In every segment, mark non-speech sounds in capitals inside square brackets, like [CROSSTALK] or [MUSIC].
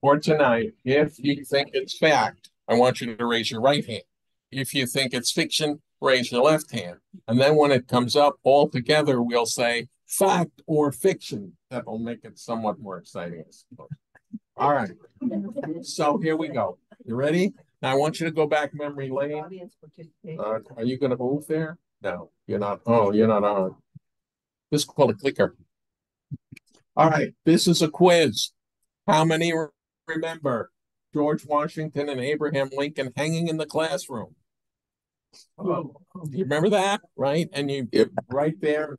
for tonight, if you think it's fact, I want you to raise your right hand. If you think it's fiction, raise your left hand. And then when it comes up all together, we'll say fact or fiction. That will make it somewhat more exciting, I suppose. All right. So here we go. You ready? Now I want you to go back memory lane. Uh, are you going to move there? No, you're not. Oh, you're not on. This is called a clicker. All right. This is a quiz. How many remember George Washington and Abraham Lincoln hanging in the classroom? Oh, oh you remember that, right? And you right there,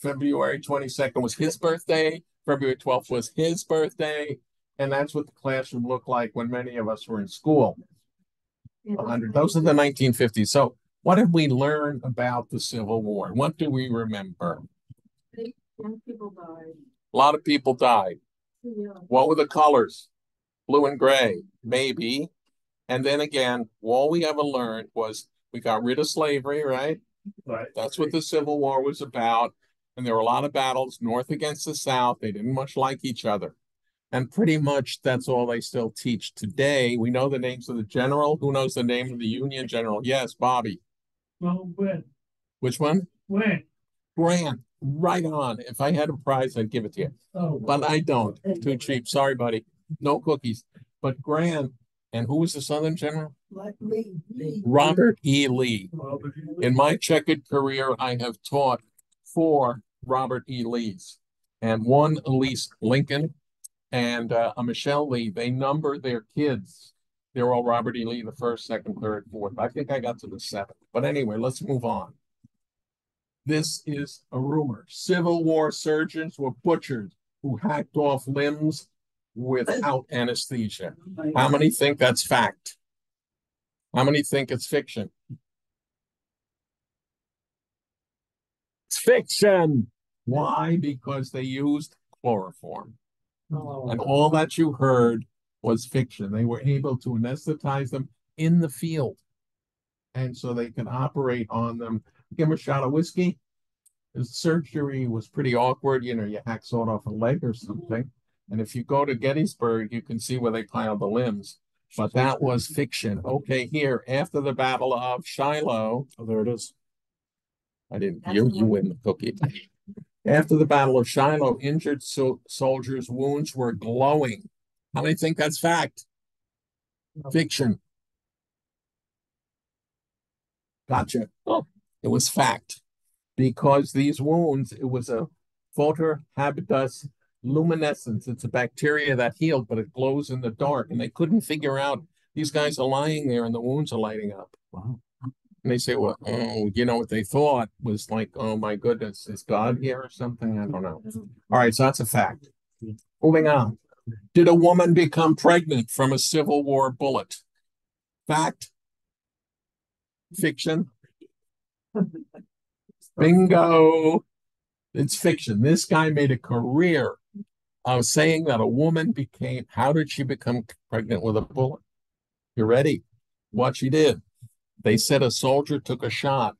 February 22nd was his birthday. February 12th was his birthday. And that's what the classroom looked like when many of us were in school. 100. Those are the 1950s. So, what did we learn about the Civil War? What do we remember? People died. A lot of people died. What were the colors? Blue and gray, maybe. And then again, all we ever learned was we got rid of slavery, right? Right. That's what the Civil War was about. And there were a lot of battles north against the south. They didn't much like each other. And pretty much that's all they still teach today. We know the names of the general. Who knows the name of the Union general? Yes, Bobby. Well, when, Which one? when? Grant. Right on. If I had a prize, I'd give it to you. Oh, But I don't. Too cheap. Sorry, buddy. No cookies. But Grant, and who was the Southern general? Lee, Lee. Robert E. Lee. well, but you- In my checkered career, I have taught four Robert E. Lees and one Elise Lincoln and uh, a Michelle Lee. They number their kids. They're all Robert E. Lee, the first, second, third, fourth. I think I got to the seventh. But anyway, let's move on. This is a rumor. Civil War surgeons were butchered who hacked off limbs without anesthesia. How many think that's fact? How many think it's fiction? It's fiction. Why? Because they used chloroform. Oh, And all that you heard was fiction. They were able to anesthetize them in the field. And so they can operate on them. Give them a shot of whiskey. The surgery was pretty awkward. You know, you hack sawed off a leg or something. And if you go to Gettysburg, you can see where they piled the limbs. But that was fiction. Okay, here, after the Battle of Shiloh, Oh, there it is. I didn't, you, you win the cookie. After the Battle of Shiloh, injured so- soldiers' wounds were glowing. How many think that's fact? Fiction. Gotcha. Oh, it was fact. Because these wounds, it was a Photorhabdus luminescence. It's a bacteria that healed, but it glows in the dark. And they couldn't figure out these guys are lying there and the wounds are lighting up. Wow. And they say, well, oh, you know what they thought was like, oh my goodness, is God here or something? I don't know. All right, so that's a fact. Moving on. Did a woman become pregnant from a Civil War bullet? Fact? Fiction? [LAUGHS] Bingo. It's fiction. This guy made a career of saying that a woman became, how did she become pregnant with a bullet? You ready? What she did. They said a soldier took a shot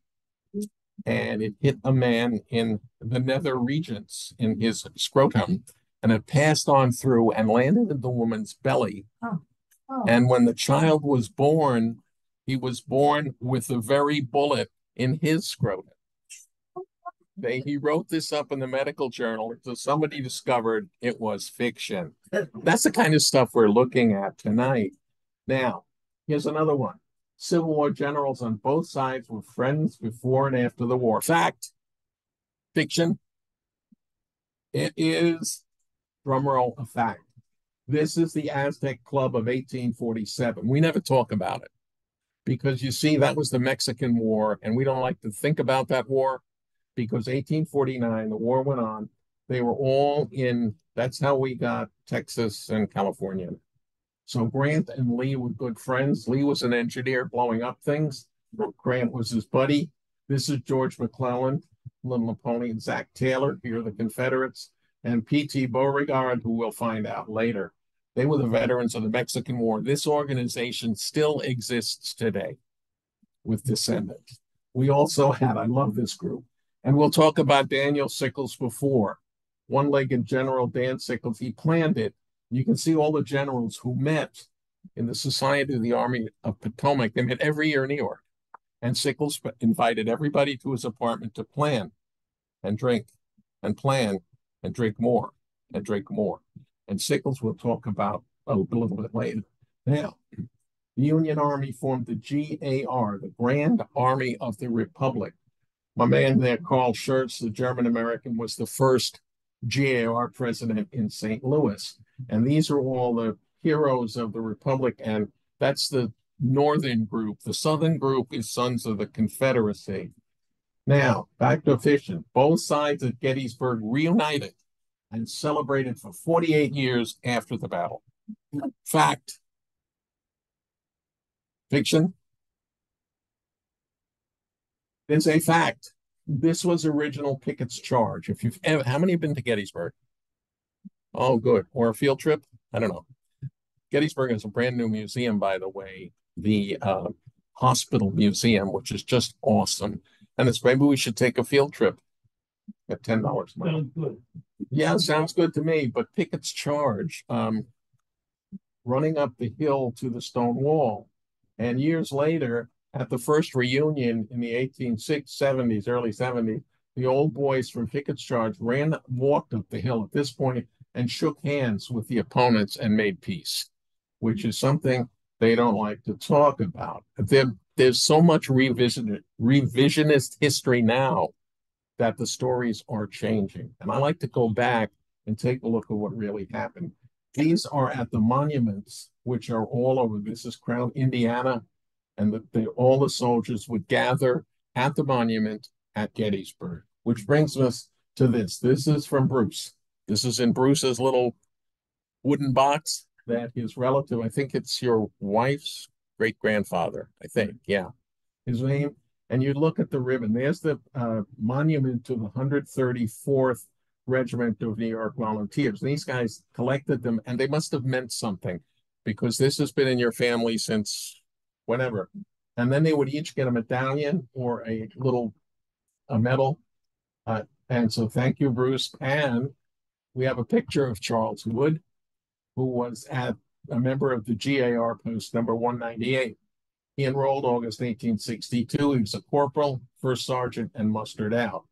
and it hit a man in the nether regions in his scrotum and it passed on through and landed in the woman's belly. Oh. oh. And when the child was born, he was born with the very bullet in his scrotum. [LAUGHS] They, he wrote this up in the medical journal until somebody discovered it was fiction. That's the kind of stuff we're looking at tonight. Now, here's another one. Civil War generals on both sides were friends before and after the war. Fact, fiction. It is, drumroll, a fact. This is the Aztec Club of 1847. We never talk about it because you see, that was the Mexican War, and we don't like to think about that war because 1849, the war went on. They were all in, that's how we got Texas and California. So Grant and Lee were good friends. Lee was an engineer blowing up things. Grant was his buddy. This is George McClellan, Little Napoleon, Zach Taylor, here are the Confederates, and P.T. Beauregard, who we'll find out later. They were the veterans of the Mexican War. This organization still exists today with descendants. We also had, I love this group, and we'll talk about Daniel Sickles before. One legged General Dan Sickles, he planned it You can see all the generals who met in the Society of the Army of Potomac. They met every year in New York. And Sickles invited everybody to his apartment to plan and drink and plan and drink more and drink more. And Sickles we'll talk about a little bit later. Now, the Union Army formed the GAR, the Grand Army of the Republic. My man there, Carl Schurz, the German American, was the first GAR president in St. Louis. And these are all the heroes of the Republic. And that's the northern group. The southern group is Sons of the Confederacy. Now, back to fiction. Both sides at Gettysburg reunited and celebrated for 48 years after the battle. Fact. Fiction. It's a fact. This was original Pickett's charge. If you've ever, how many have been to Gettysburg? Oh, good. Or a field trip? I don't know. Gettysburg is a brand new museum, by the way, the uh, hospital museum, which is just awesome. And it's maybe we should take a field trip at ten dollars. Sounds good. Yeah, sounds good to me. But Pickett's charge, um, running up the hill to the stone wall, and years later, at the first reunion in the 1870s, early 70s, the old boys from Pickett's charge ran, walked up the hill at this point and shook hands with the opponents and made peace, which is something they don't like to talk about. There, there's so much revision, revisionist history now that the stories are changing. And I like to go back and take a look at what really happened. These are at the monuments, which are all over. This is Crown, Indiana, and the, the, all the soldiers would gather at the monument at Gettysburg, which brings us to this. This is from Bruce. This is in Bruce's little wooden box that his relative, I think it's your wife's great grandfather, I think, yeah, his name. And you look at the ribbon, there's the uh, monument to the 134th Regiment of New York Volunteers. These guys collected them, and they must have meant something because this has been in your family since whatever. And then they would each get a medallion or a little a medal. Uh, and so thank you, Bruce. And we have a picture of Charles Wood, who was at a member of the GAR post number 198. He enrolled August 1862. He was a corporal, first sergeant, and mustered out.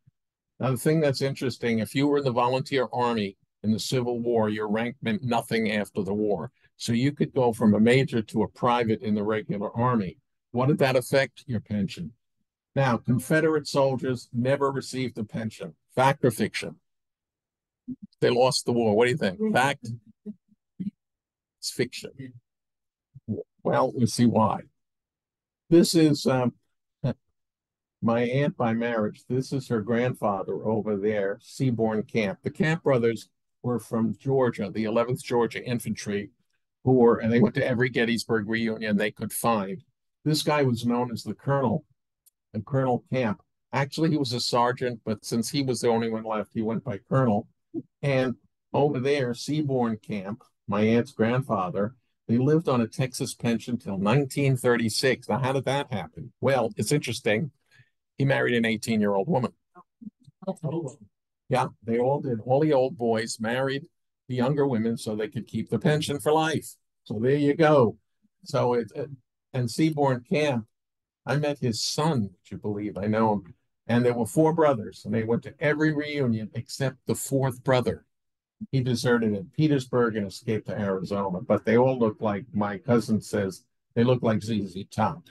Now, the thing that's interesting, if you were in the volunteer army in the Civil War, your rank meant nothing after the war. So you could go from a major to a private in the regular army. What did that affect? Your pension. Now, Confederate soldiers never received a pension. Fact or fiction? They lost the war. What do you think? Fact? It's fiction. Well, we'll see why. This is um, [LAUGHS] my aunt by marriage. This is her grandfather over there, Seaborn Camp. The Camp brothers were from Georgia, the 11th Georgia Infantry, who were, and they went to every Gettysburg reunion they could find. This guy was known as the Colonel, and Colonel Camp. Actually, he was a sergeant, but since he was the only one left, he went by Colonel. And over there, Seaborn Camp, my aunt's grandfather, they lived on a Texas pension till 1936. Now, how did that happen? Well, it's interesting. He married an 18 year old woman. Yeah, they all did. All the old boys married the younger women so they could keep the pension for life. So there you go. So it, it and Seaborn Camp, I met his son, would you believe? I know him. And there were four brothers, and they went to every reunion except the fourth brother. He deserted in Petersburg and escaped to Arizona. But they all look like my cousin says they look like ZZ Top.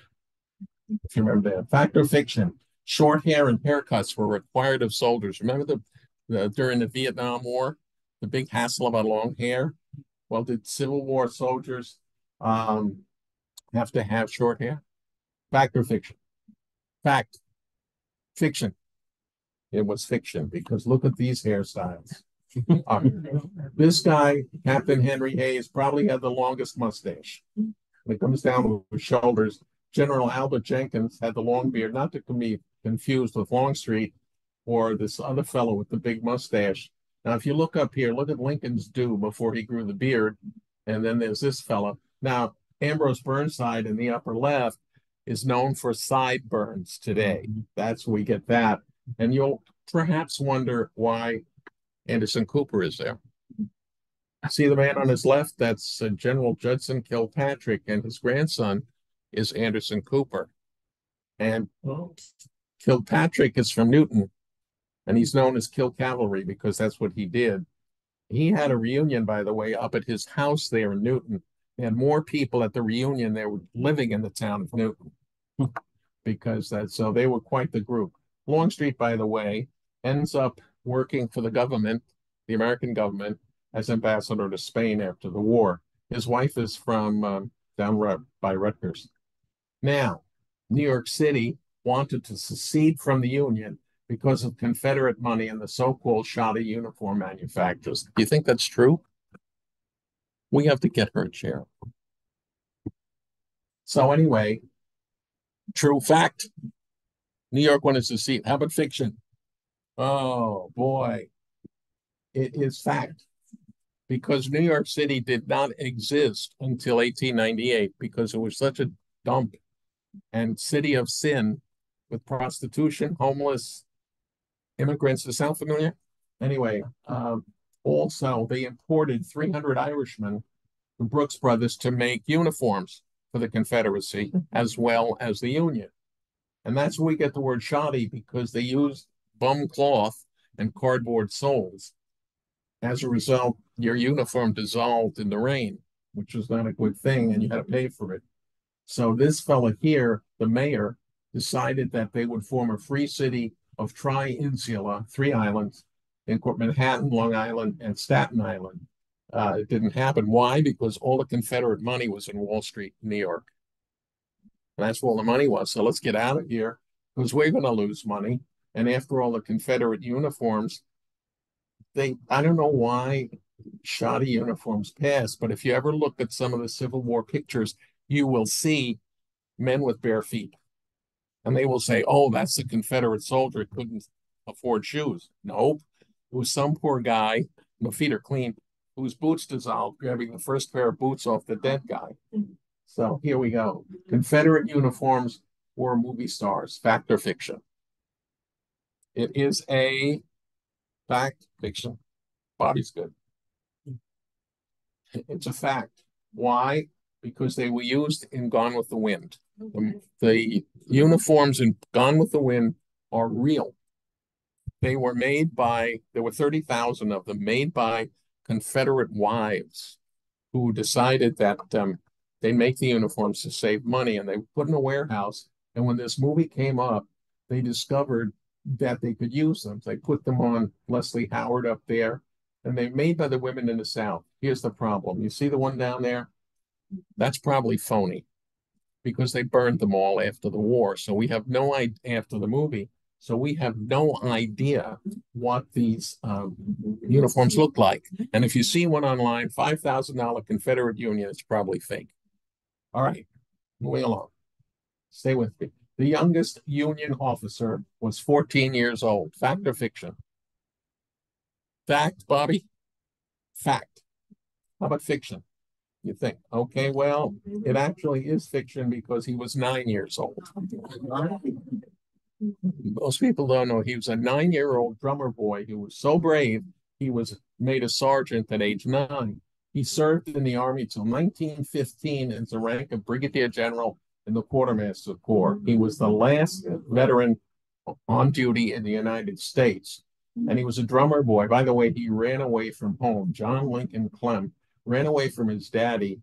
If you remember that. Fact or fiction? Short hair and haircuts were required of soldiers. Remember the, the during the Vietnam War, the big hassle about long hair? Well, did Civil War soldiers um, have to have short hair? Fact or fiction? Fact. Fiction. It was fiction because look at these hairstyles. Uh, this guy, Captain Henry Hayes, probably had the longest mustache. When it comes down to his shoulders, General Albert Jenkins had the long beard, not to be confused with Longstreet or this other fellow with the big mustache. Now, if you look up here, look at Lincoln's do before he grew the beard. And then there's this fellow. Now, Ambrose Burnside in the upper left is known for sideburns today. That's we get that. And you'll perhaps wonder why Anderson Cooper is there. See the man on his left? That's uh, General Judson Kilpatrick, and his grandson is Anderson Cooper. And Kilpatrick is from Newton, and he's known as Kill Cavalry because that's what he did. He had a reunion, by the way, up at his house there in Newton. They had more people at the reunion. They were living in the town of Newton because that so they were quite the group. Longstreet, by the way, ends up working for the government, the American government, as ambassador to Spain after the war. His wife is from um, down by Rutgers. Now, New York City wanted to secede from the Union because of Confederate money and the so-called shoddy uniform manufacturers. Do you think that's true? We have to get her a chair. So anyway, true fact. New York wanted to secede. How about fiction? Oh boy. It is fact. Because New York City did not exist until 1898 because it was such a dump and city of sin with prostitution, homeless, immigrants. Does sound familiar? Anyway, um, also they imported 300 Irishmen from Brooks Brothers to make uniforms for the Confederacy as well as the Union. And that's where we get the word shoddy because they used bum cloth and cardboard soles. As a result, your uniform dissolved in the rain, which was not a good thing, and you had to pay for it. So this fella here, the mayor, decided that they would form a free city of Tri-Insula, three islands, in Manhattan, Long Island, and Staten Island. Uh, it didn't happen. Why? Because all the Confederate money was in Wall Street, New York. And that's where all the money was. So let's get out of here because we're going to lose money. And after all the Confederate uniforms, they, I don't know why shoddy uniforms passed, but if you ever look at some of the Civil War pictures, you will see men with bare feet. And they will say, oh, that's the Confederate soldier couldn't afford shoes. Nope. It was some poor guy, no feet are clean, whose boots dissolved, grabbing the first pair of boots off the dead guy. So here we go. Confederate uniforms were movie stars, fact or fiction? It is a fact fiction. Bobby's good. It's a fact. Why? Because they were used in Gone with the Wind. The, the uniforms in Gone with the Wind are real. They were made by, there were 30,000 of them made by Confederate wives who decided that um, they make the uniforms to save money and they put in a warehouse. And when this movie came up, they discovered that they could use them. They put them on Leslie Howard up there and they're made by the women in the South. Here's the problem. You see the one down there? That's probably phony because they burned them all after the war. So we have no idea after the movie. So we have no idea what these um, uniforms look like. And if you see one online, $5,000 Confederate Union, it's probably fake. All right, moving along. Stay with me. The youngest Union officer was 14 years old. Fact or fiction? Fact, Bobby? Fact. How about fiction? You think, okay, well, it actually is fiction because he was nine years old. Most people don't know he was a nine-year-old drummer boy who was so brave, he was made a sergeant at age nine. He served in the Army till 1915 as the rank of Brigadier General in the Quartermaster Corps. He was the last veteran on duty in the United States. And he was a drummer boy. By the way, he ran away from home. John Lincoln Clem ran away from his daddy.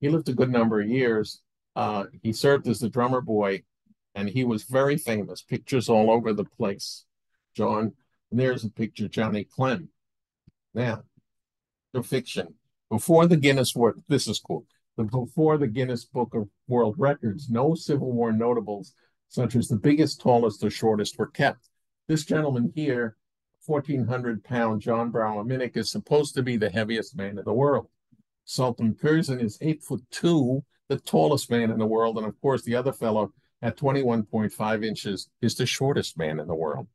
He lived a good number of years. Uh, he served as the drummer boy, and he was very famous. Pictures all over the place. John, and there's a picture, Johnny Clem. Now, the fiction. Before the Guinness World, this is cool. The, before the Guinness Book of World Records, no Civil War notables, such as the biggest, tallest, or shortest, were kept. This gentleman here 1,400 pound John Brown Minnick is supposed to be the heaviest man in the world. Sultan Curzon is eight foot two, the tallest man in the world. And of course, the other fellow at 21.5 inches is the shortest man in the world.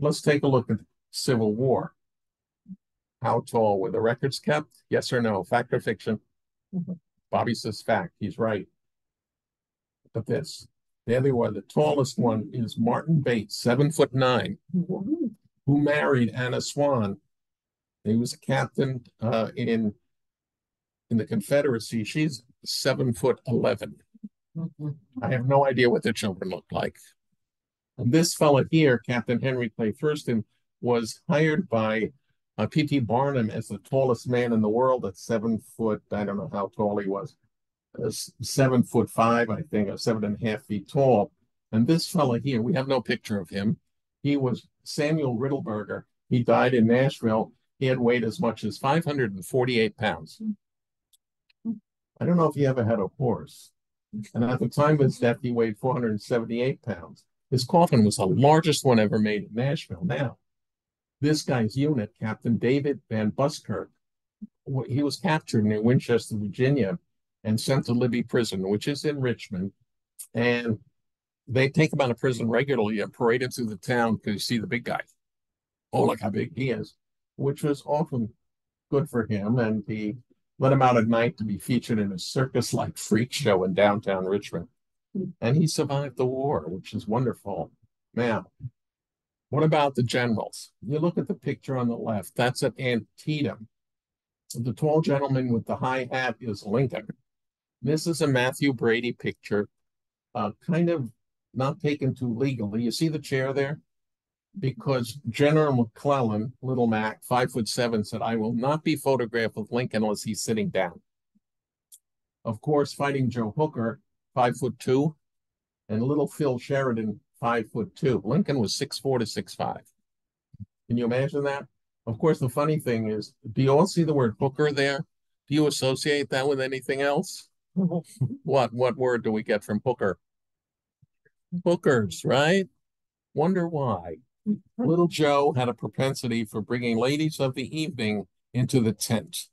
Let's take a look at Civil War. How tall were the records kept? Yes or no? Fact or fiction? Mm-hmm. Bobby says fact. He's right. But this. There they were. The tallest one is Martin Bates, seven foot nine who married Anna Swan. He was a captain uh, in in the Confederacy, she's seven foot eleven. I have no idea what their children look like. And this fella here, Captain Henry Clay Thurston, was hired by uh, P.T. Barnum is the tallest man in the world at seven foot. I don't know how tall he was, uh, seven foot five, I think, or seven and a half feet tall. And this fellow here, we have no picture of him. He was Samuel Riddleberger. He died in Nashville. He had weighed as much as 548 pounds. I don't know if he ever had a horse. And at the time of his death, he weighed 478 pounds. His coffin was the largest one ever made in Nashville. Now, this guy's unit, Captain David Van Buskirk, he was captured near Winchester, Virginia, and sent to Libby Prison, which is in Richmond. And they take him out of prison regularly and parade him through the town because you see the big guy. Oh, look how big he is, which was often good for him. And he let him out at night to be featured in a circus-like freak show in downtown Richmond. And he survived the war, which is wonderful. Now, what about the generals? You look at the picture on the left, that's at Antietam. The tall gentleman with the high hat is Lincoln. This is a Mathew Brady picture, uh, kind of not taken too legally. You see the chair there? Because General McClellan, Little Mac, five foot seven, said, I will not be photographed with Lincoln unless he's sitting down. Of course, fighting Joe Hooker, five foot two, and little Phil Sheridan, five foot two. Lincoln was six four to six five. Can you imagine that? Of course, the funny thing is, do you all see the word Hooker there? Do you associate that with anything else? [LAUGHS] What what word do we get from Hooker? Hookers, right? Wonder why. Little Joe had a propensity for bringing ladies of the evening into the tent.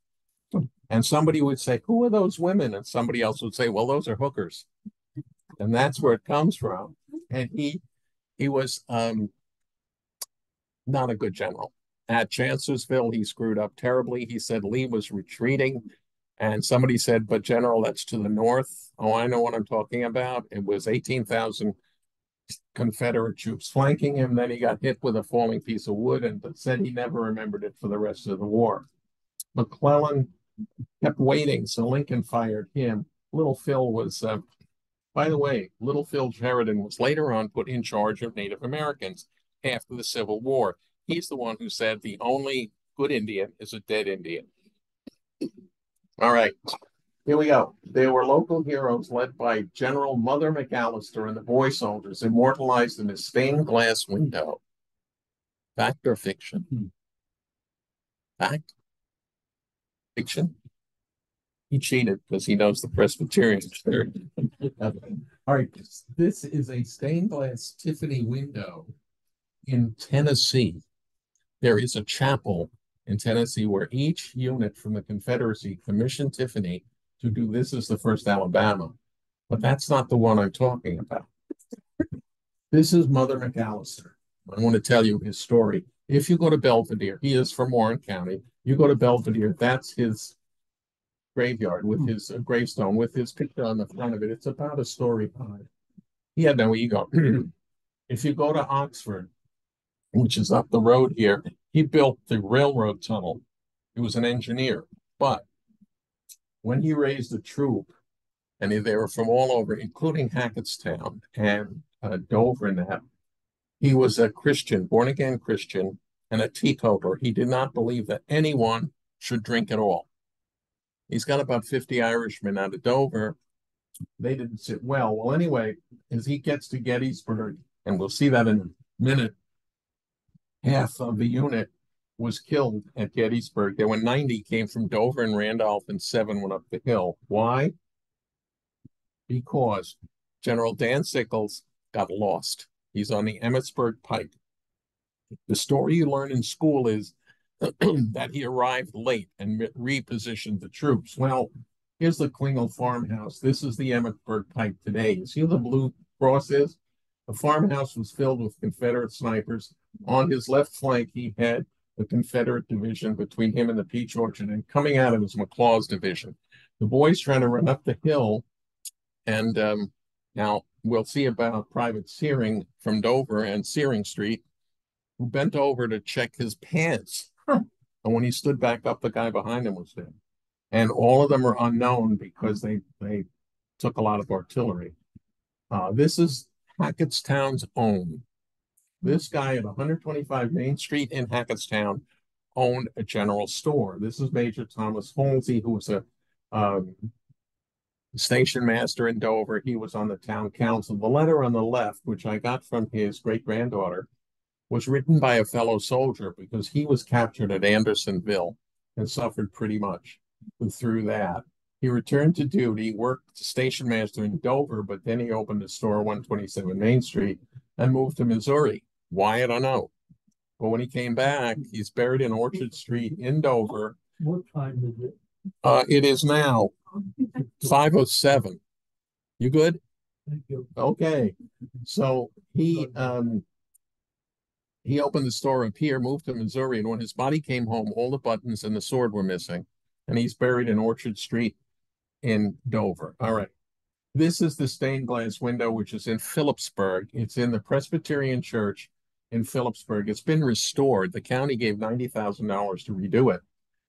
And somebody would say, Who are those women? And somebody else would say, Well, those are hookers. And that's where it comes from. And he he was um not a good general. At Chancellorsville, he screwed up terribly. He said Lee was retreating. And somebody said, But General, that's to the north. Oh, I know what I'm talking about. It was 18,000 Confederate troops flanking him. Then he got hit with a falling piece of wood and said he never remembered it for the rest of the war. McClellan kept waiting, so Lincoln fired him. Little Phil was, uh, by the way, Little Phil Sheridan was later on put in charge of Native Americans after the Civil War. He's the one who said the only good Indian is a dead Indian. All right, here we go. There were local heroes led by General Mother McAllister and the boy soldiers immortalized in a stained glass window. Fact or fiction? Hmm. Fact? Fiction? He cheated because he knows the Presbyterian church. [LAUGHS] All right, this is a stained glass Tiffany window in Tennessee. There is a chapel in Tennessee where each unit from the Confederacy commissioned Tiffany to do this is the first Alabama. But that's not the one I'm talking about. This is Mother McAllister. I want to tell you his story. If you go to Belvedere, he is from Warren County. You go to Belvedere, that's his graveyard with his uh, gravestone, with his picture on the front of it. It's about a story high. He had no ego. if you go to Oxford, which is up the road here, he built the railroad tunnel. He was an engineer, but when he raised a troop, and they were from all over, including Hackettstown and uh, Dover and that, he was a Christian, born again Christian, and a teetotaler. He did not believe that anyone should drink at all. He's got about 50 Irishmen out of Dover. They didn't sit well. Well, anyway, as he gets to Gettysburg, and we'll see that in a minute, half of the unit was killed at Gettysburg. There were 90 came from Dover and Randolph, and seven went up the hill. Why? Because General Dan Sickles got lost. He's on the Emmitsburg Pike. The story you learn in school is [CLEARS THROAT] that he arrived late and repositioned the troops. Well, here's the Klingel farmhouse. This is the Emmitsburg Pike today. You see the blue cross is? The farmhouse was filled with Confederate snipers. On his left flank, he had the Confederate division between him and the Peach Orchard, and coming out of was McLaws division. The boys trying to run up the hill, and um, now we'll see about Private Searing from Dover and Searing Street, who bent over to check his pants. [LAUGHS] And when he stood back up, the guy behind him was dead. And all of them are unknown because they, they took a lot of artillery. Uh, this is Hackettstown's own. This guy at 125 Main Street in Hackettstown owned a general store. This is Major Thomas Halsey, who was a um, station master in Dover. He was on the town council. The letter on the left, which I got from his great granddaughter, was written by a fellow soldier because he was captured at Andersonville and suffered pretty much through that. He returned to duty, worked station master in Dover, but then he opened a store 127 Main Street and moved to Missouri. Why, I don't know. But when he came back, he's buried in Orchard Street in Dover. What time is it? Uh, it is now 507. You good? Thank you. Okay. So he um he opened the store up here, moved to Missouri, and when his body came home, all the buttons and the sword were missing. And he's buried in Orchard Street in Dover. All right. This is the stained glass window, which is in Phillipsburg. It's in the Presbyterian Church in Phillipsburg. It's been restored. The county gave $90,000 to redo it.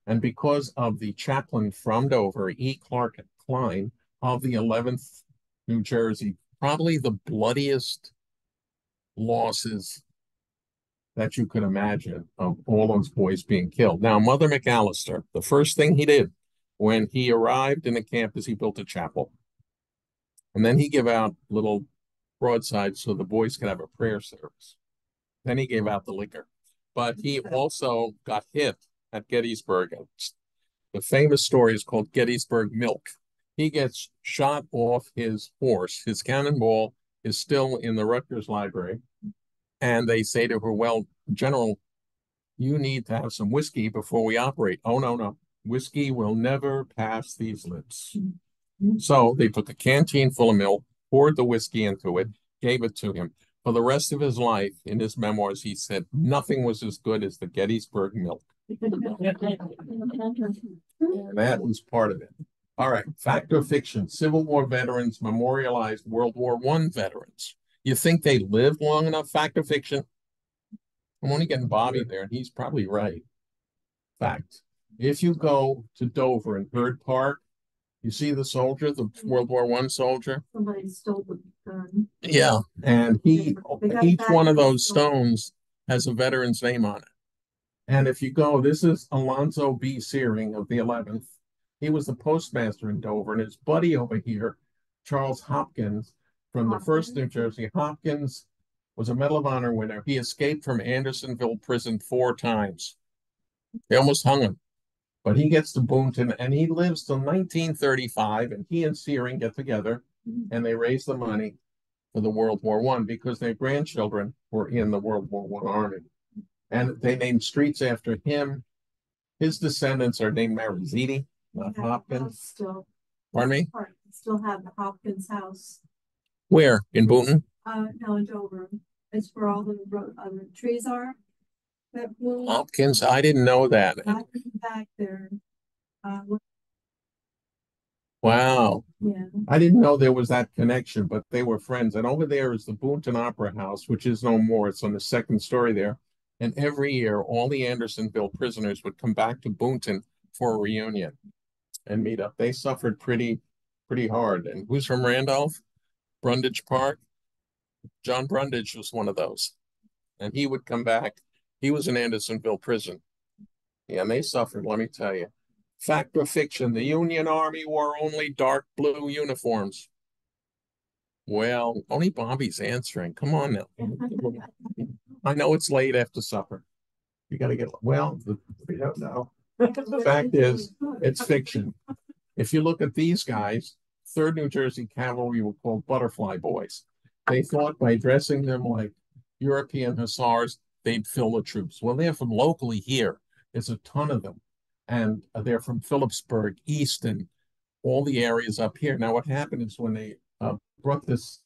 And because of the chaplain from Dover, E. Clark Klein of the 11th New Jersey, probably the bloodiest losses that you could imagine of all those boys being killed. Now, Mother McAllister, the first thing he did when he arrived in the camp is he built a chapel. And then he gave out little broadsides so the boys could have a prayer service. Then he gave out the liquor. But he also got hit at Gettysburg. The famous story is called Gettysburg Milk. He gets shot off his horse. His cannonball is still in the Rutgers Library. And they say to her, Well, General, you need to have some whiskey before we operate. Oh, no, no. Whiskey will never pass these lips. So they put the canteen full of milk, poured the whiskey into it, gave it to him. For the rest of his life, in his memoirs, he said nothing was as good as the Gettysburg milk. That was part of it. All right, fact or fiction, Civil War veterans memorialized World War One veterans. You think they lived long enough? Fact or fiction? I'm only getting Bobby there, and he's probably right. Fact. If you go to Dover and Bird Park, you see the soldier, the World War One soldier. Somebody stole the gun. Yeah, and he each one of those stones has a veteran's name on it. And if you go, this is Alonzo B. Searing of the 11th. He was the postmaster in Dover, and his buddy over here, Charles Hopkins from the first New Jersey. Hopkins was a Medal of Honor winner. He escaped from Andersonville prison four times. They almost hung him. But he gets to Boonton and he lives till 1935. And he and Searing get together mm-hmm. and they raise the money for the World War One because their grandchildren were in the World War One army. And they named streets after him. His descendants are named Mariziti, not Yeah, Hopkins. Still, Pardon me? still have the Hopkins house, Where? In Boonton? uh, no, in Dover. It's where all the ro- uh, the trees are. That blue, Hopkins? I didn't know that. back, back there. Uh, Wow. yeah, I didn't know there was that connection, but they were friends. And over there is the Boonton Opera House, which is no more. It's on the second story there. And every year, all the Andersonville prisoners would come back to Boonton for a reunion and meet up. They suffered pretty, pretty hard. And who's from Randolph? Brundage Park? John Brundage was one of those. And he would come back. He was in Andersonville prison. Yeah, and they suffered, let me tell you. Fact or fiction, the Union Army wore only dark blue uniforms. Well, only Bobby's answering. Come on now. [LAUGHS] I know it's late after supper. You gotta get, well, we don't know. The [LAUGHS] fact is, it's fiction. If you look at these guys, Third New Jersey Cavalry were called Butterfly Boys. They thought by dressing them like European hussars, they'd fill the troops. Well, they're from locally here. There's a ton of them. And they're from Phillipsburg, Easton, all the areas up here. Now, what happened is when they uh, brought this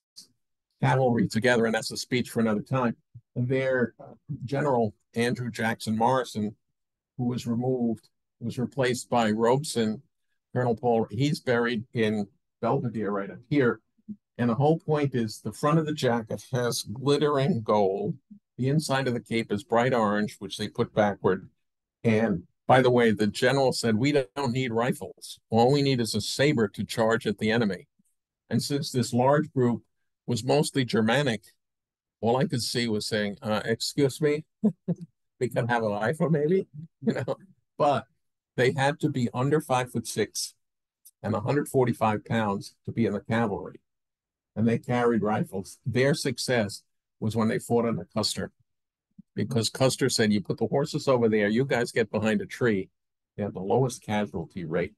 cavalry together, and that's a speech for another time, their uh, general, Andrew Jackson Morrison, who was removed, was replaced by Robeson, Colonel Paul. He's buried in Belvedere right up here. And the whole point is the front of the jacket has glittering gold. The inside of the cape is bright orange, which they put backward. And By the way, the general said, we don't need rifles. All we need is a saber to charge at the enemy. And since this large group was mostly Germanic, all I could see was saying, uh, excuse me, [LAUGHS] we can have a rifle maybe, [LAUGHS] you know, but they had to be under five foot six and 145 pounds to be in the cavalry. And they carried rifles. Their success was when they fought under Custer. Because Custer said, you put the horses over there, you guys get behind a tree. They had the lowest casualty rate.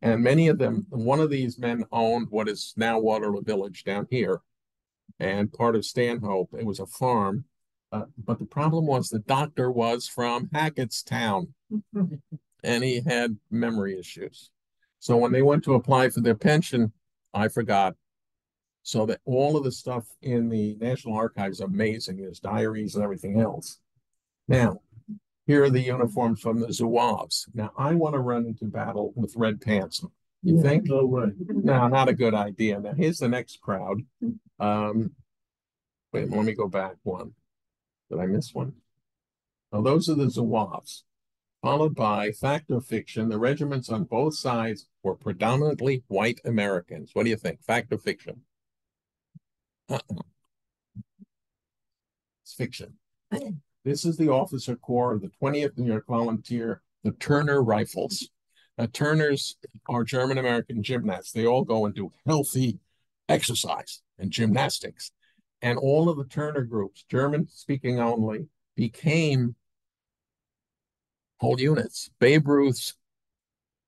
And many of them, one of these men owned what is now Waterloo Village down here and part of Stanhope. It was a farm. Uh, but the problem was the doctor was from Hackettstown [LAUGHS] and he had memory issues. So when they went to apply for their pension, I forgot. So that all of the stuff in the National Archives is amazing. There's diaries and everything else. Now, here are the uniforms from the Zouaves. Now, I want to run into battle with red pants. You Yeah, think? No way. No, not a good idea. Now, here's the next crowd. Um, wait, let me go back one. Did I miss one? Now, those are the Zouaves, followed by fact or fiction. The regiments on both sides were predominantly white Americans. What do you think? Fact or fiction? Uh-uh. It's fiction. This is the officer corps of the 20th New York Volunteer, the Turner Rifles. Now, Turners are German American gymnasts. They all go and do healthy exercise and gymnastics. And all of the Turner groups, German speaking only, became whole units. Babe Ruth's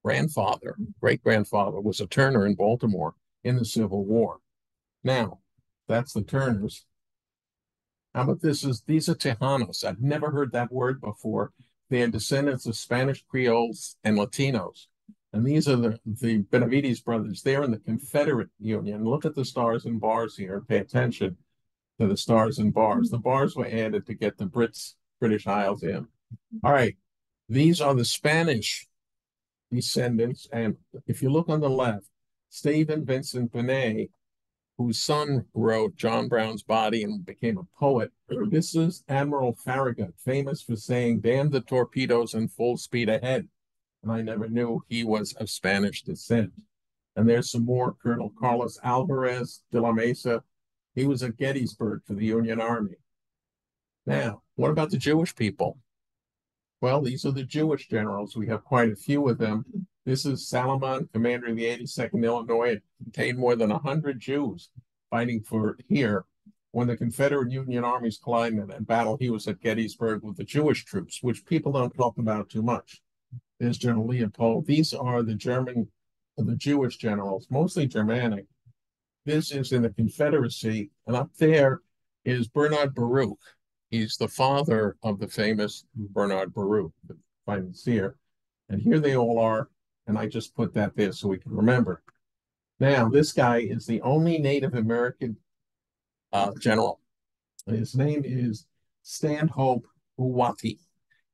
grandfather, great grandfather, was a Turner in Baltimore in the Civil War. Now, that's the Turners. How about this is these are Tejanos. I've never heard that word before. They are descendants of Spanish Creoles and Latinos. And these are the, the Benavides brothers. They're in the Confederate Union. Look at the stars and bars here. Pay attention to the stars and bars. The bars were added to get the Brits, British Isles in. All right. These are the Spanish descendants. And if you look on the left, Stephen Vincent Benet, whose son wrote John Brown's Body and became a poet. [CLEARS THROAT] This is Admiral Farragut, famous for saying, damn the torpedoes and full speed ahead. And I never knew he was of Spanish descent. And there's some more, Colonel Carlos Alvarez de la Mesa. He was at Gettysburg for the Union Army. Now, what about the Jewish people? Well, these are the Jewish generals. We have quite a few of them. This is Salomon, commander of the 82nd Illinois. It contained more than 100 Jews fighting for here. When the Confederate Union armies collided in battle, he was at Gettysburg with the Jewish troops, which people don't talk about too much. There's General Leopold. These are the German, the Jewish generals, mostly Germanic. This is in the Confederacy, and up there is Bernard Baruch. He's the father of the famous Bernard Baruch, the financier. And here they all are. And I just put that there so we can remember. Now, this guy is the only Native American uh, general. His name is Stanhope Uwati.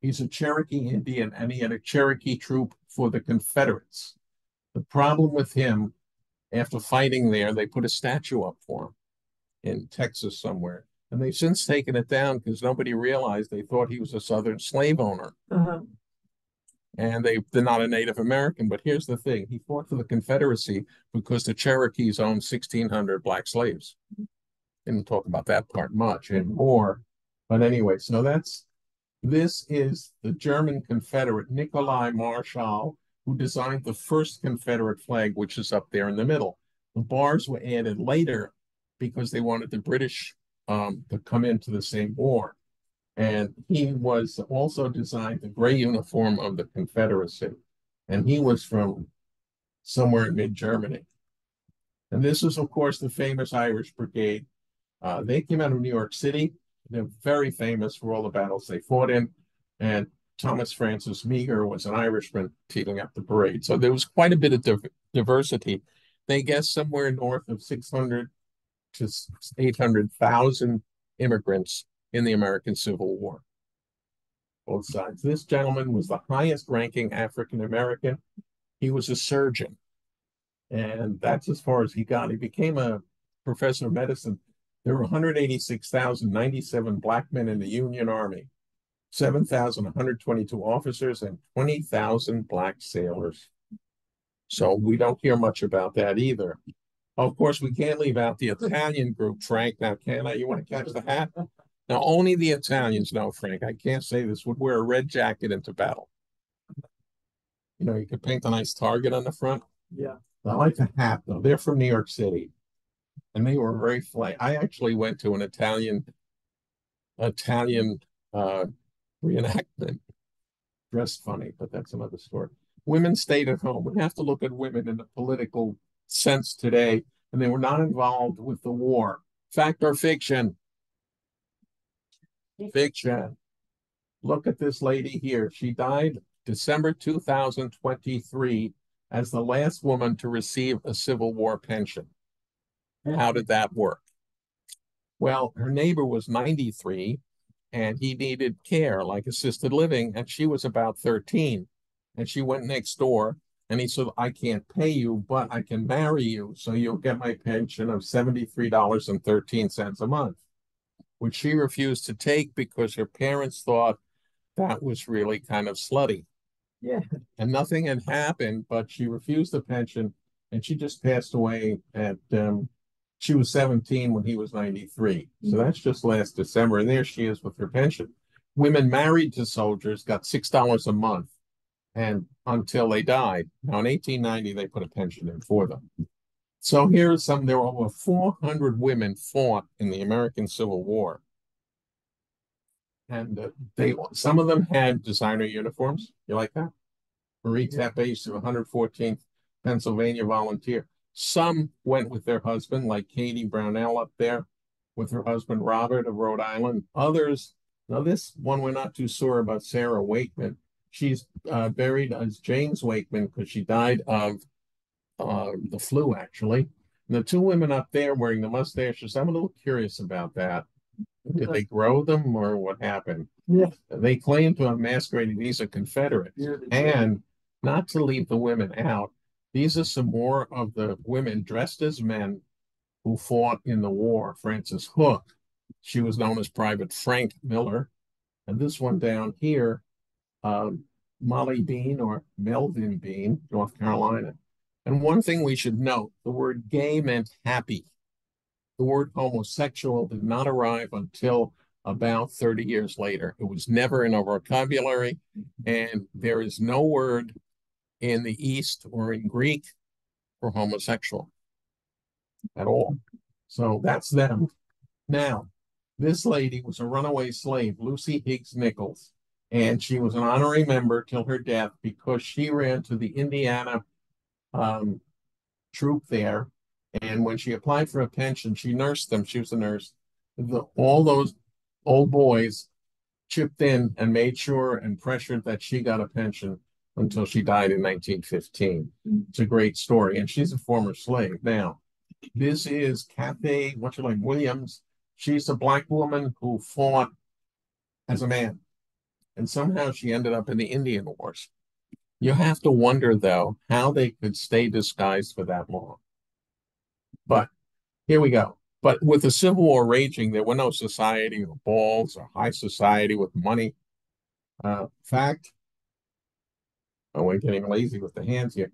He's a Cherokee Indian and he had a Cherokee troop for the Confederates. The problem with him, after fighting there, they put a statue up for him in Texas somewhere. And they've since taken it down because nobody realized they thought he was a Southern slave owner Uh-huh. and they they're not a Native American. But here's the thing: he fought for the Confederacy because the Cherokees owned 1,600 black slaves. Didn't talk about that part much anymore, but anyway, so that's this is the German Confederate Nikolai Marschall, who designed the first Confederate flag, which is up there in the middle. The bars were added later because they wanted the British um, to come into the same war. And he was also designed the gray uniform of the Confederacy. And he was from somewhere in mid Germany. And this is, of course, the famous Irish Brigade. Uh, they came out of New York City. They're very famous for all the battles they fought in. And Thomas Francis Meagher was an Irishman leading up the parade. So there was quite a bit of div- diversity. They guess somewhere north of 600 to 800,000 immigrants in the American Civil War. Both sides. This gentleman was the highest ranking African American. He was a surgeon. And that's as far as he got. He became a professor of medicine. There were 186,097 black men in the Union Army. seven thousand one hundred twenty-two officers and twenty thousand black sailors. So we don't hear much about that either. Of course, we can't leave out the Italian group, Frank. Now, can I? You want to catch the hat? Now, only the Italians know, Frank. I can't say this, would wear a red jacket into battle. You know, you could paint a nice target on the front. Yeah. I like the hat though. They're from New York City. And they were very fly. I actually went to an Italian Italian uh reenactment. Dressed funny, but that's another story. Women stayed at home. We have to look at women in the political sense today, and they were not involved with the war. Fact or fiction? Fiction. Look at this lady here. She died December two thousand twenty-three as the last woman to receive a Civil War pension. How did that work? Well, her neighbor was 93 and he needed care like assisted living, and she was about 13. And she went next door and he said, I can't pay you, but I can marry you. So you'll get my pension of $73.13 a month, which she refused to take because her parents thought that was really kind of slutty Yeah. and nothing had happened, but she refused the pension and she just passed away at um she was 17 when he was 93. So that's just last December, and there she is with her pension. Women married to soldiers got six dollars a month and until they died. Now in 1890, they put a pension in for them. So here's some there were over 400 women fought in the American Civil War. And uh, they some of them had designer uniforms. You like that? Marie Tepe of 114th Pennsylvania volunteer. Some went with their husband, like Kady Brownell up there with her husband Robert of Rhode Island. Others, now this one we're not too sure about Sarah Wakeman. She's uh, buried as James Wakeman because she died of uh, the flu, actually. And the two women up there wearing the mustaches, I'm a little curious about that. Did they grow them or what happened? Yeah. They claim to have masqueraded. These are Confederates. Yeah. And not to leave the women out, these are some more of the women dressed as men who fought in the war. Frances Hook, she was known as Private Frank Miller. And this one down here, um, Molly Bean or Melvin Bean, North Carolina. And one thing we should note the word gay meant happy. The word homosexual did not arrive until about 30 years later. It was never in our vocabulary, and there is no word in the East or in Greek for homosexual at all. So that's them. Now, this lady was a runaway slave, Lucy Higgs Nichols, and she was an honorary member till her death because she ran to the Indiana um, troop there. And when she applied for a pension, she nursed them. She was a nurse. The, all those old boys chipped in and made sure and pressured that she got a pension until she died in 1915. It's a great story. And she's a former slave. Now, this is Kathy, what's her name, Williams. She's a black woman who fought as a man. And somehow she ended up in the Indian Wars. You have to wonder, though, how they could stay disguised for that long. But here we go. But with the Civil War raging, there were no society or balls or high society with money. Uh, fact, oh, we're getting lazy with the hands here.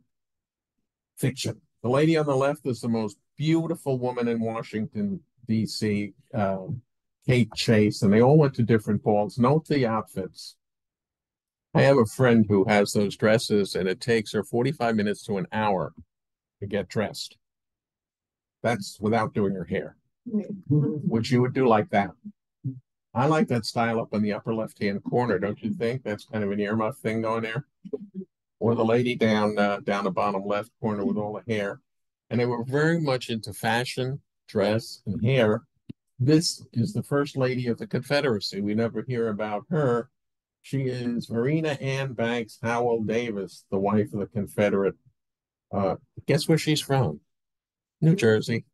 Fiction. The lady on the left is the most beautiful woman in Washington, D.C., um, Kate Chase, and they all went to different balls. Note the outfits. I have a friend who has those dresses, and it takes her 45 minutes to an hour to get dressed. That's without doing her hair, which you would do like that. I like that style up in the upper left-hand corner, don't you think? That's kind of an earmuff thing going there. Or the lady down uh, down the bottom left corner with all the hair. And they were very much into fashion, dress, and hair. This is the first lady of the Confederacy. We never hear about her. She is Marina Ann Banks Howell Davis, the wife of the Confederate. Uh, guess where she's from? New Jersey.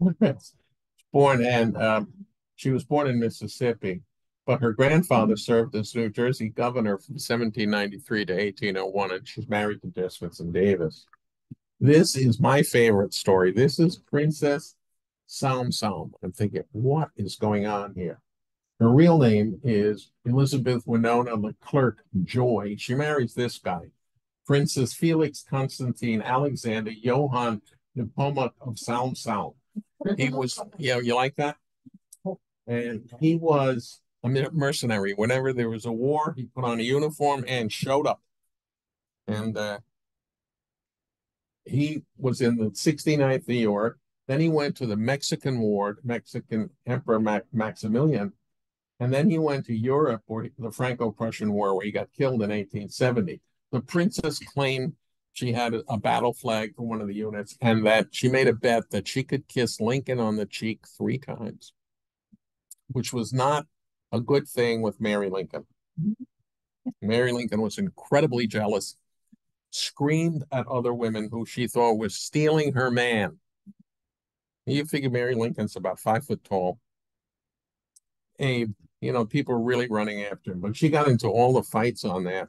[LAUGHS] born and um, she was born in Mississippi, but her grandfather served as New Jersey governor from 1793 to 1801, and she's married to Desmondson Davis. This is my favorite story. This is Princess Salm-Salm. I'm thinking, what is going on here? Her real name is Elizabeth Winona Leclerc Joy. She marries this guy, Princess Felix Constantine Alexander Johann Nepomuk of Salm He was, you know, you like that? And he was a mercenary. Whenever there was a war, he put on a uniform and showed up. And uh, he was in the 69th New York. Then he went to the Mexican War, Mexican Emperor Mac Maximilian. And then he went to Europe, where the Franco-Prussian War, where he got killed in 1870. The princess claimed she had a battle flag for one of the units, and that she made a bet that she could kiss Lincoln on the cheek three times, which was not a good thing with Mary Lincoln. Mary Lincoln was incredibly jealous, screamed at other women who she thought was stealing her man. You figure Mary Lincoln's about five foot tall. Abe, you know, people were really running after him, but she got into all the fights on that.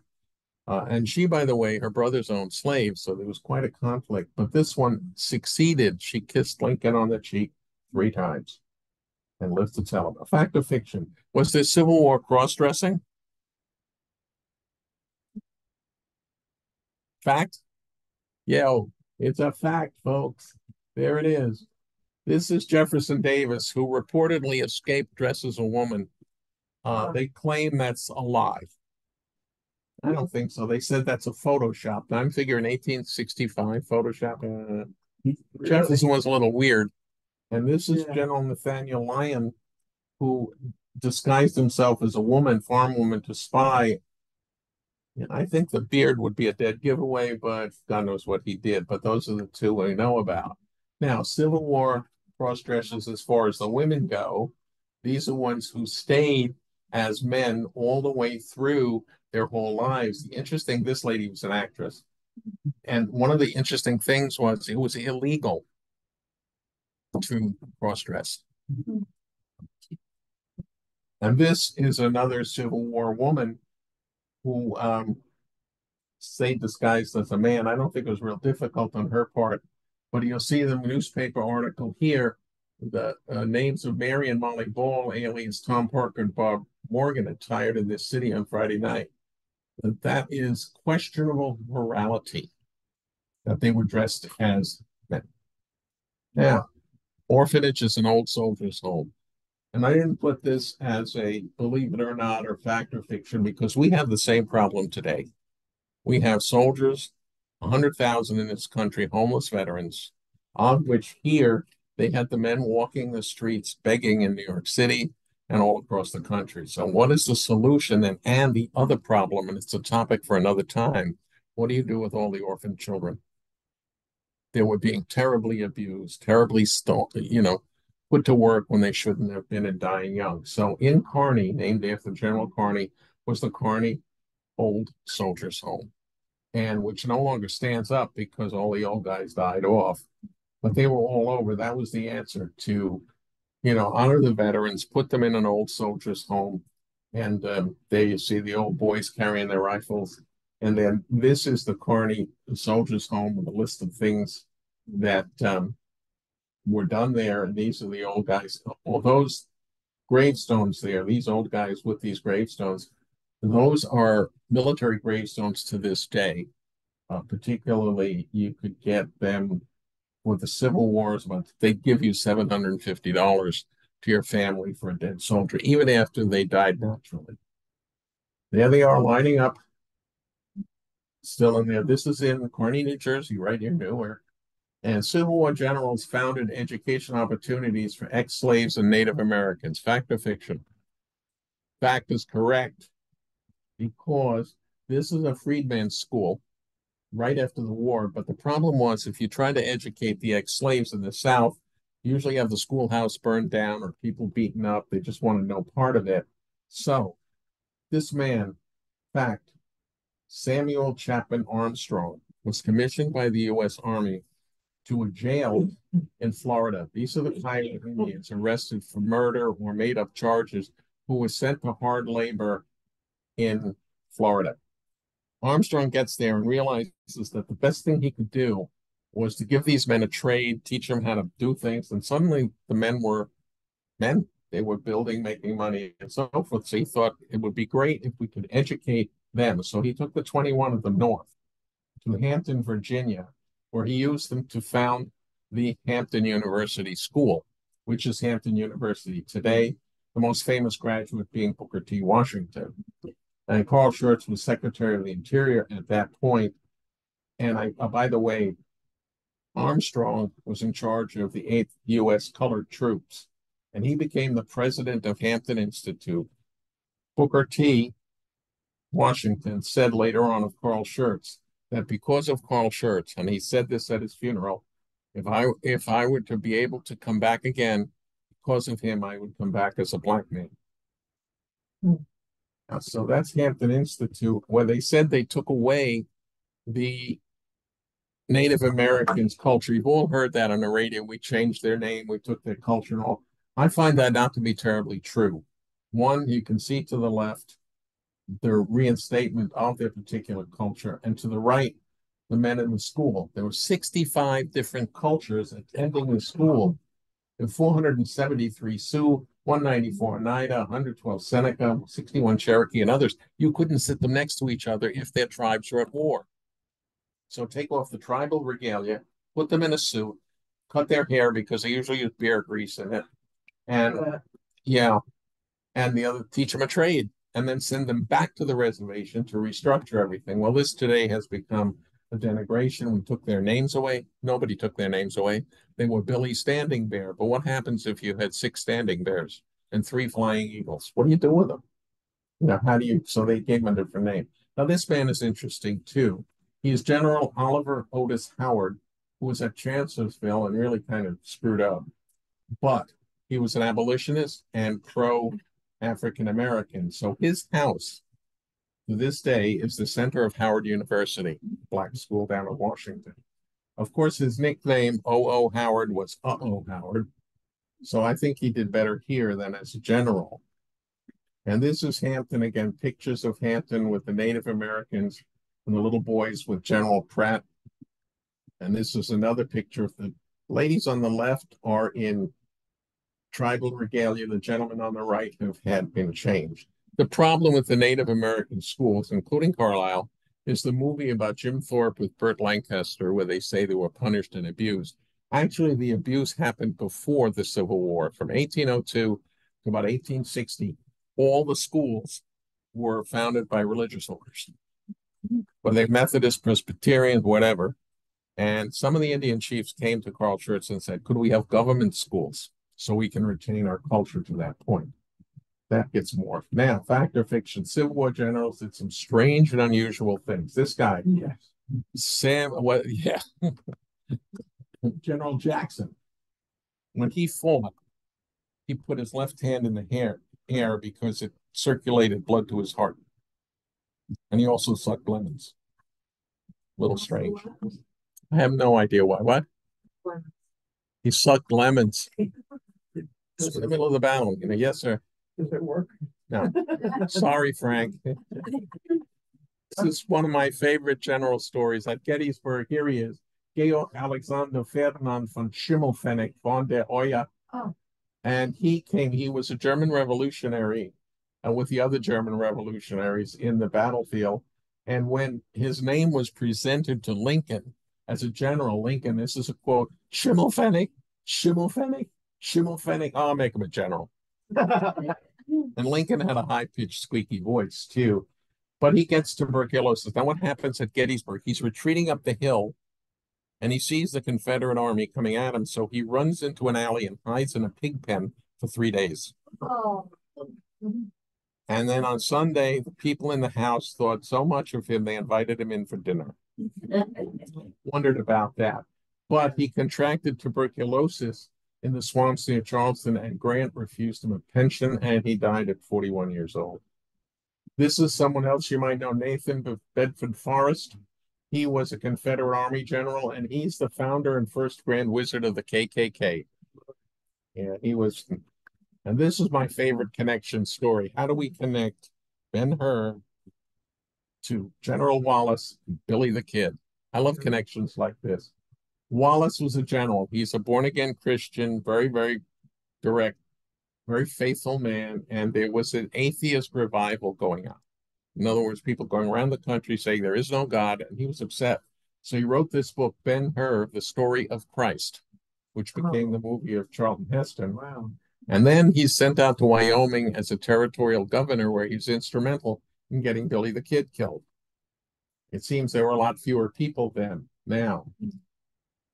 Uh, and she, by the way, her brothers owned slaves, so there was quite a conflict. But this one succeeded. She kissed Lincoln on the cheek three times and lived to tell it. A fact or fiction? Was there Civil War cross-dressing? Fact? Yeah, it's a fact, folks. There it is. This is Jefferson Davis, who reportedly escaped dressed as a woman. Uh, they claim that's a lie. I don't think so. They said that's a Photoshop. I'm figuring 1865 Photoshop. Uh, Jefferson was a little weird. And this is Yeah. General Nathaniel Lyon, who disguised himself as a woman, farm woman, to spy. And I think the beard would be a dead giveaway, but God knows what he did. But those are the two we know about. Now, Civil War cross dressers, as far as the women go, these are ones who stayed as men all the way through their whole lives. The interesting, this lady was an actress. And one of the interesting things was it was illegal to cross dress. And this is another Civil War woman who um, stayed disguised as a man. I don't think it was real difficult on her part, but you'll see the newspaper article here. The uh, names of Mary and Molly Ball, aliens Tom Parker and Bob Morgan, attired in this city on Friday night. That that is questionable morality. That they were dressed as men. Now, orphanage is an old soldier's home. And I didn't put this as a believe it or not or fact or fiction because we have the same problem today. We have soldiers, 100,000 in this country, homeless veterans, of which here they had the men walking the streets begging in New York City and all across the country. So, what is the solution? And, and the other problem, and it's a topic for another time what do you do with all the orphan children? They were being terribly abused, terribly stolen, you know, put to work when they shouldn't have been and dying young. So in Kearny, named after General Kearny, was the Kearny Old Soldiers Home, and which no longer stands up because all the old guys died off. But they were all over. That was the answer to, you know, honor the veterans, put them in an old soldiers home, and um, there you see the old boys carrying their rifles. And then this is the Kearny Soldiers Home with a list of things that um, were done there. And these are the old guys. All those gravestones there, these old guys with these gravestones, those are military gravestones to this day. Uh, particularly, you could get them with the Civil Wars, but they'd give you seven hundred and fifty dollars to your family for a dead soldier, even after they died naturally. There they are lining up, still in there. This is in Kearny, New Jersey, right near Newark. And Civil War generals founded education opportunities for ex-slaves and Native Americans. Fact or fiction? Fact is correct because this is a freedmen's school right after the war. But the problem was if you try to educate the ex-slaves in the South, you usually have the schoolhouse burned down or people beaten up. They just want to know part of it. So this man, fact, Samuel Chapman Armstrong, was commissioned by the U.S. Army to a jail in Florida. These are the Pioneer Indians arrested for murder or made up charges who were sent to hard labor in Florida. Armstrong gets there and realizes that the best thing he could do was to give these men a trade, teach them how to do things, and suddenly the men were men. They were building, making money and so forth. So he thought it would be great if we could educate them. So he took the twenty-one of them north to Hampton, Virginia, where he used them to found the Hampton University School, which is Hampton University today, the most famous graduate being Booker T. Washington. And Carl Schurz was Secretary of the Interior at that point. And I, uh, by the way, Armstrong was in charge of the 8th U.S. Colored Troops, and he became the president of Hampton Institute. Booker T. Washington said later on of Carl Schurz that because of Carl Schurz, and he said this at his funeral, if I if I were to be able to come back again because of him, I would come back as a black man. Uh, So that's Hampton Institute, where they said they took away the Native Americans' culture. You've all heard that on the radio. We changed their name, we took their culture and all. I find that not to be terribly true. One, you can see to the left the reinstatement of their particular culture, and to the right, the men in the school. There were 65 different cultures attending the school. and 473 Sioux, 194 Oneida, 112 Seneca, 61 Cherokee, and others. You couldn't sit them next to each other if their tribes were at war. So take off the tribal regalia, put them in a suit, cut their hair because they usually use bear grease in it. And yeah, and the other teach them a trade and then send them back to the reservation to restructure everything. Well, this today has become a denigration. We took their names away. Nobody took their names away. They were Billy Standing Bear. But what happens if you had six standing bears and three flying eagles? What do you do with them? You know, how do you? So they gave him a different name. Now, this man is interesting too. He is General Oliver Otis Howard, who was at Chancellorsville and really kind of screwed up. But he was an abolitionist and pro African American. So his house to this day is the center of Howard University, black school down in Washington. Of course, his nickname, O.O. Howard, was Uh-oh Howard. So I think he did better here than as a general. And this is Hampton again, pictures of Hampton with the Native Americans and the little boys with General Pratt. And this is another picture of the ladies on the left are in tribal regalia. The gentlemen on the right have had been changed. The problem with the Native American schools, including Carlisle, is the movie about Jim Thorpe with Burt Lancaster, where they say they were punished and abused. Actually, the abuse happened before the Civil War, from 1802 to about 1860. All the schools were founded by religious orders, whether they Methodist, Presbyterian, whatever. And some of the Indian chiefs came to Carl Schurz and said, Could we have government schools so we can retain our culture to that point? That gets morphed. Now, fact or fiction, Civil War generals did some strange and unusual things. This guy, Yes. Sam, what, [LAUGHS] yeah. General Jackson, when he fought, he put his left hand in the hair, air because it circulated blood to his heart. And he also sucked lemons. A Little strange. I have no idea why. What? He sucked lemons. [LAUGHS] In the middle of the battle. You know, yes, sir. Does it work? No. [LAUGHS] Sorry, Frank. [LAUGHS] This is one of my favorite general stories. At Gettysburg, here he is. Georg Alexander Ferdinand von Schimmelpfennig von der Hoya. Oh. And he came, he was a German revolutionary uh, with the other German revolutionaries in the battlefield. And when his name was presented to Lincoln as a general, Lincoln, this is a quote, Schimmelpfennig, Schimmelpfennig, Schimmelpfennig, I'll make him a general. [LAUGHS] And Lincoln had a high pitched, squeaky voice too. But he gets tuberculosis. Now, what happens at Gettysburg? He's retreating up the hill and he sees the Confederate army coming at him. So he runs into an alley and hides in a pig pen for three days. Oh. And then on Sunday, the people in the house thought so much of him, they invited him in for dinner. [LAUGHS] Wondered about that. But he contracted tuberculosis in the swamps near Charleston, and Grant refused him a pension, and he died at 41 years old. This is someone else you might know, Nathan Bedford Forrest. He was a Confederate Army general, and he's the founder and first Grand Wizard of the KKK. And he was, and this is my favorite connection story. How do we connect Ben Hur to General Wallace, Billy the Kid? I love connections like this. Wallace was a general. He's a born again Christian, very, very direct. very faithful man, and there was an atheist revival going on. In other words, people going around the country saying there is no God, and he was upset. So he wrote this book, Ben Hur, The Story of Christ, which became the movie of Charlton Heston. Wow. And then he's sent out to Wyoming as a territorial governor, where he's instrumental in getting Billy the Kid killed. It seems there were a lot fewer people then. Now, hmm.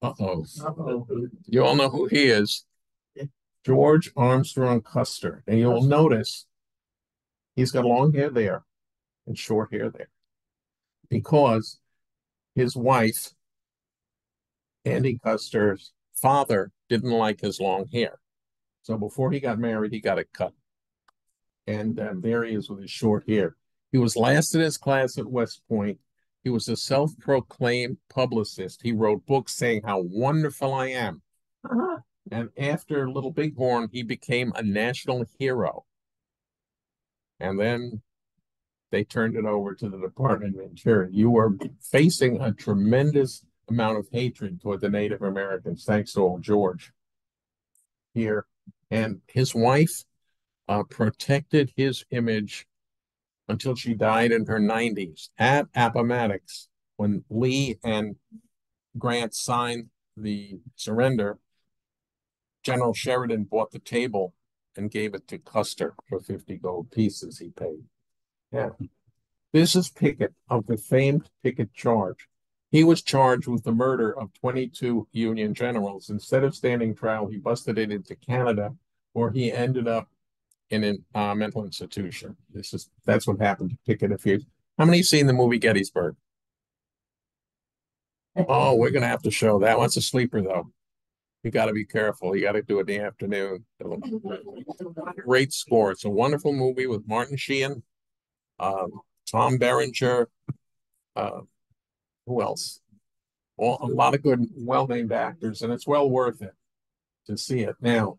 Uh-oh, Uh-oh. you all know who he is. George Armstrong Custer. And you'll notice he's got long hair there and short hair there because his wife, Andy Custer's father, didn't like his long hair. So before he got married, he got it cut. And um, there he is with his short hair. He was last in his class at West Point. He was a self-proclaimed publicist. He wrote books saying how wonderful I am. Uh-huh. And after Little Bighorn, he became a national hero. And then they turned it over to the Department of Interior. You were facing a tremendous amount of hatred toward the Native Americans, thanks to old George here. And his wife uh, protected his image until she died in her 90s at Appomattox when Lee and Grant signed the surrender. General Sheridan bought the table and gave it to Custer for 50 gold pieces he paid. Yeah. This is Pickett of the famed Pickett charge. He was charged with the murder of 22 Union generals. Instead of standing trial, he busted it into Canada, where he ended up in a uh, mental institution. This is that's what happened to Pickett. If you, how many seen the movie Gettysburg? Oh, we're gonna have to show that. One's a sleeper though. You got to be careful. You got to do it in the afternoon. [LAUGHS] Great score. It's a wonderful movie with Martin Sheen, um, Tom Berenger, uh, who else? Well, a lot of good, well-named actors, and it's well worth it to see it. Now,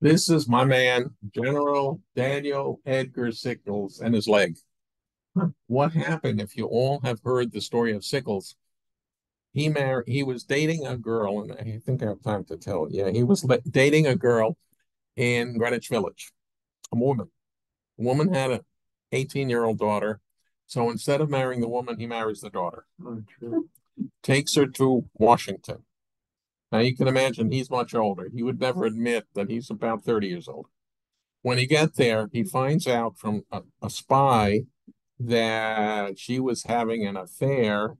this is my man, General Daniel Edgar Sickles, and his leg. What happened? If you all have heard the story of Sickles, he married. He was dating a girl, and I think I have time to tell. Yeah, he was dating a girl in Greenwich Village, a woman. The woman had a 18-year-old daughter. So instead of marrying the woman, he marries the daughter, Oh, takes her to Washington. Now you can imagine he's much older. He would never admit that he's about 30 years old. When he get there, he finds out from a, a spy that she was having an affair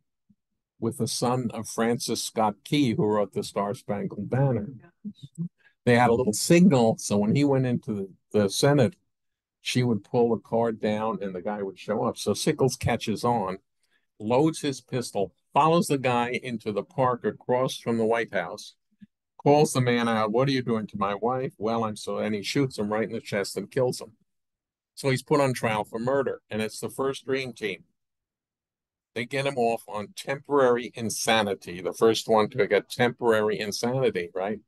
with the son of Francis Scott Key, who wrote the Star Spangled Banner. They had a little signal, so when he went into the, the Senate, she would pull the card down and the guy would show up. So Sickles catches on, loads his pistol, follows the guy into the park across from the White House, calls the man out, What are you doing to my wife? Well, I'm so, and he shoots him right in the chest and kills him. So he's put on trial for murder, and it's the first dream team. They get him off on temporary insanity, the first one to get temporary insanity, right?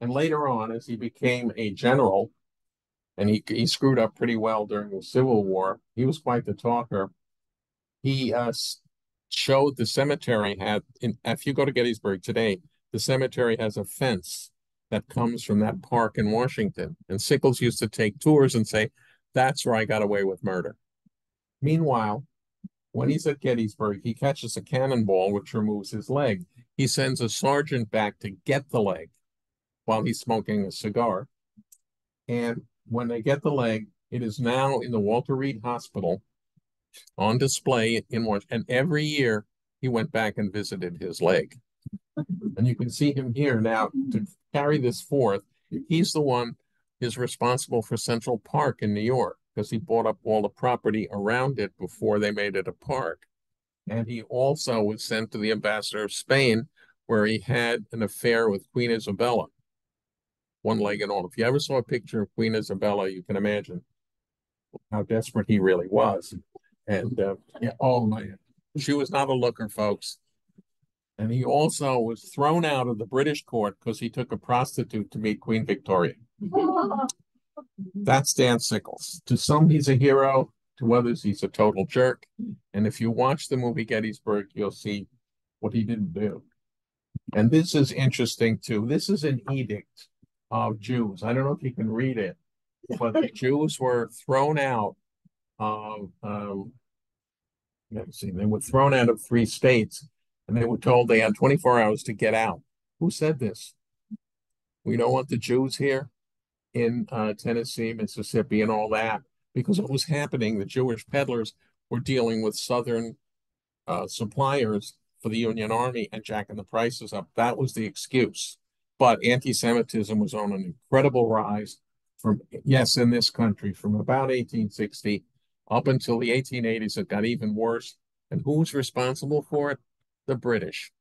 And later on, as he became a general, and he he screwed up pretty well during the Civil War. He was quite the talker. He uh, showed the cemetery had. In, if you go to Gettysburg today, the cemetery has a fence that comes from that park in Washington. And Sickles used to take tours and say, "That's where I got away with murder." Meanwhile, when he's at Gettysburg, he catches a cannonball which removes his leg. He sends a sergeant back to get the leg while he's smoking a cigar. And when they get the leg, it is now in the Walter Reed Hospital on display in one. And every year he went back and visited his leg. And you can see him here now to carry this forth. He's the one is responsible for Central Park in New York because he bought up all the property around it before they made it a park. And he also was sent to the ambassador of Spain, where he had an affair with Queen Isabella one leg and all. If you ever saw a picture of Queen Isabella, you can imagine how desperate he really was. And uh, yeah, oh man, she was not a looker, folks. And he also was thrown out of the British court because he took a prostitute to meet Queen Victoria. [LAUGHS] That's Dan Sickles. To some, he's a hero. To others, he's a total jerk. And if you watch the movie Gettysburg, you'll see what he didn't do. And this is interesting too. This is an edict of Jews. I don't know if you can read it, but the [LAUGHS] Jews were thrown out of, um, let's see, they were thrown out of three states and they were told they had twenty-four hours to get out. Who said this? We don't want the Jews here in uh, Tennessee, Mississippi, and all that because what was happening, the Jewish peddlers were dealing with Southern uh, suppliers for the Union Army and jacking the prices up. That was the excuse. But anti-Semitism was on an incredible rise from, yes, in this country from about 1860 up until the 1880s. It got even worse. And who's responsible for it? The British.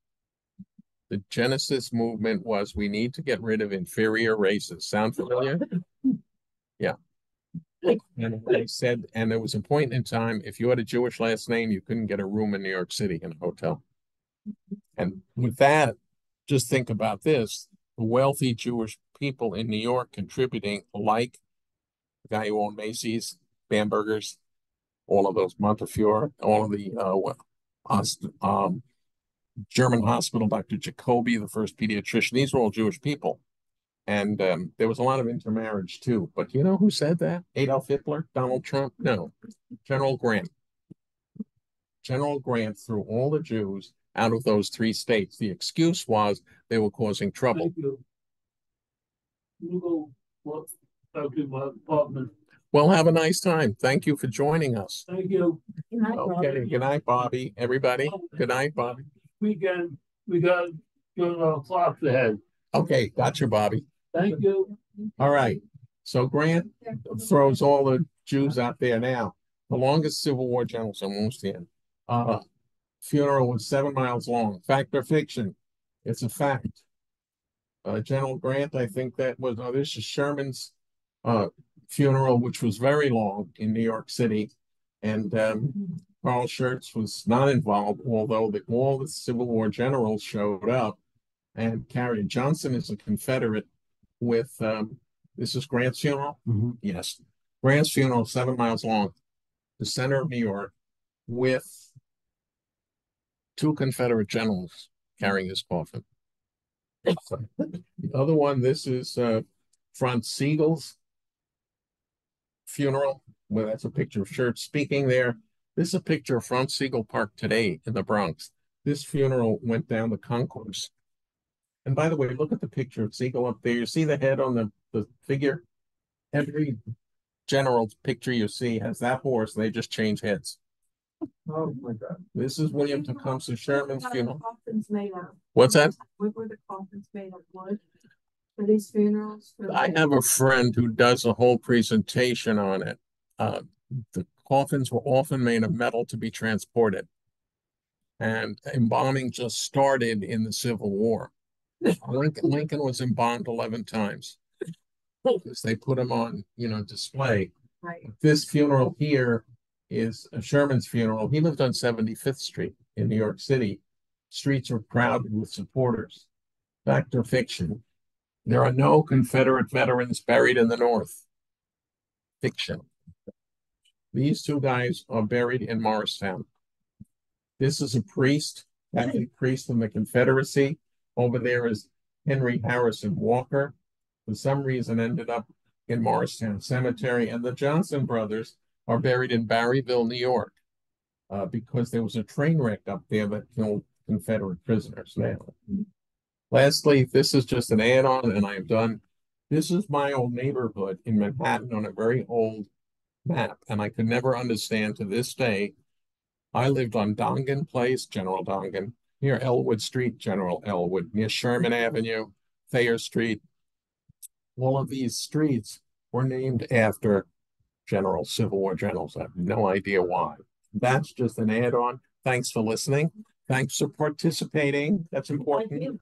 The Genesis movement was we need to get rid of inferior races. Sound familiar? [LAUGHS] Yeah. And they said, and there was a point in time, if you had a Jewish last name, you couldn't get a room in New York City in a hotel. And with that, just think about this, the wealthy Jewish people in New York contributing like the guy who owned Macy's, Bambergers, all of those Montefiore, all of the uh um German hospital, Dr. Jacobi, the first pediatrician, these were all Jewish people. And um, there was a lot of intermarriage too. But you know who said that? Adolf Hitler, Donald Trump? No, General Grant. General Grant threw all the Jews out of those three states. The excuse was they were causing trouble. Thank you. You go, what, my apartment. Well, have a nice time. Thank you for joining us. Thank you. Okay, good night, Bobby. Everybody, good night, Bobby. Weekend, we got, we got our clocks ahead. Okay, got you, Bobby. Thank you. All right. So Grant throws all the Jews out there now. The longest Civil War general, so almost the end. Uh, funeral was seven miles long. Fact or fiction? It's a fact. Uh, General Grant, I think that was, oh, this is Sherman's uh funeral, which was very long in New York City. And um, Carl Schurz was not involved, although the, all the Civil War generals showed up and carried. Johnson is a Confederate with um, this is Grant's funeral. Yes, Grant's funeral, seven miles long, the center of New York, with two Confederate generals carrying his coffin. [LAUGHS] The other one, this is uh, Franz Sigel's funeral. Well, that's a picture of Schurz speaking there. This is a picture of Franz Sigel Park today in the Bronx. This funeral went down the concourse. And by the way, look at the picture of Sigel up there. You see the head on the, the figure? Every general picture you see has that horse. They just change heads. Oh, my God. This is William Tecumseh Sherman's What were funeral. Coffins made of? What's that? What were the coffins made of wood? For these funerals? For I have a friend who does a whole presentation on it. Uh, the coffins were often made of metal to be transported. And embalming just started in the Civil War. Lincoln, Lincoln was embalmed eleven times. Because they put him on, you know, display. Right. This funeral here is a Sherman's funeral. He lived on Seventy-Fifth Street in New York City. Streets were crowded with supporters. Fact or fiction? There are no Confederate veterans buried in the North. Fiction. These two guys are buried in Morristown. This is a priest, Catholic priest from the Confederacy. Over there is Henry Harrison Walker. For some reason ended up in Morristown Cemetery, and the Johnson brothers are buried in Barryville, New York. Uh, because there was a train wreck up there that killed Confederate prisoners now. Lastly, this is just an add-on and I am done. This is my old neighborhood in Manhattan on a very old map, and I could never understand to this day. I lived on Dongan Place, General Dongan, near Elwood Street, General Elwood, near Sherman Avenue, Thayer Street. All of these streets were named after general Civil War generals. I have no idea why. That's just an add-on. Thanks for listening. Thanks for participating. That's important.